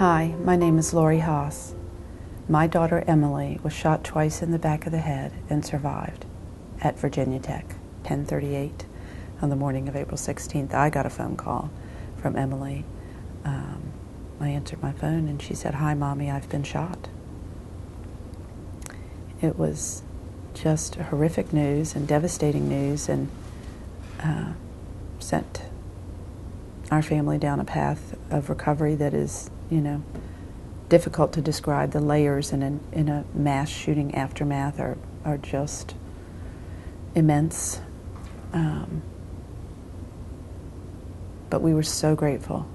Hi, my name is Lori Haas. My daughter Emily was shot twice in the back of the head and survived at Virginia Tech, 1038 on the morning of April 16th. I got a phone call from Emily. Um, I answered my phone and she said, Hi, Mommy, I've been shot. It was just horrific news and devastating news and uh, sent our family down a path of recovery that is, you know, difficult to describe. The layers in, an, in a mass shooting aftermath are, are just immense. Um, but we were so grateful,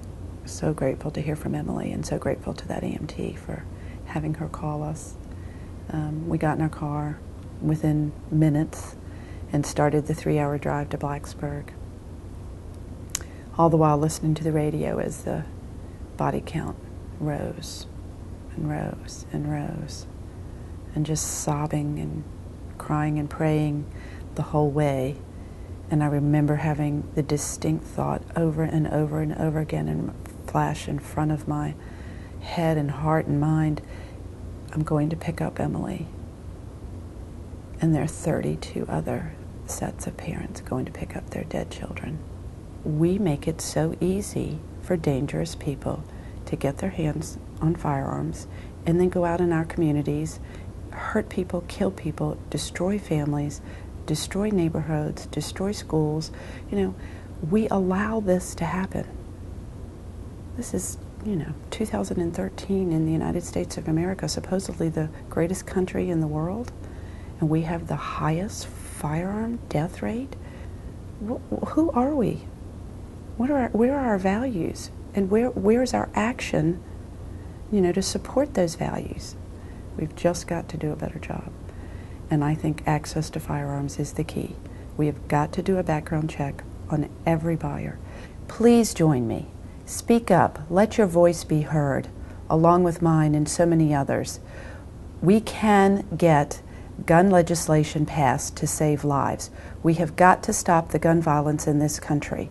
so grateful to hear from Emily, and so grateful to that EMT for having her call us. Um, we got in our car within minutes and started the three hour drive to Blacksburg all the while listening to the radio as the body count rose and rose and rose, and just sobbing and crying and praying the whole way. And I remember having the distinct thought over and over and over again and flash in front of my head and heart and mind I'm going to pick up Emily. And there are 32 other sets of parents going to pick up their dead children we make it so easy for dangerous people to get their hands on firearms and then go out in our communities, hurt people, kill people, destroy families, destroy neighborhoods, destroy schools. You know, we allow this to happen. This is, you know, 2013 in the United States of America, supposedly the greatest country in the world, and we have the highest firearm death rate. Who are we? What are our, where are our values? And where where is our action you know to support those values? We've just got to do a better job. And i think access to firearms is the key. We have got to do a background check on every buyer. Please join me. Speak up. Let your voice be heard along with mine and so many others. We can get gun legislation passed to save lives. We have got to stop the gun violence in this country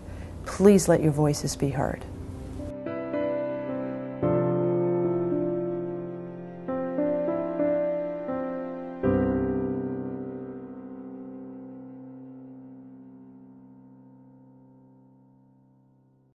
Please let your voices be heard.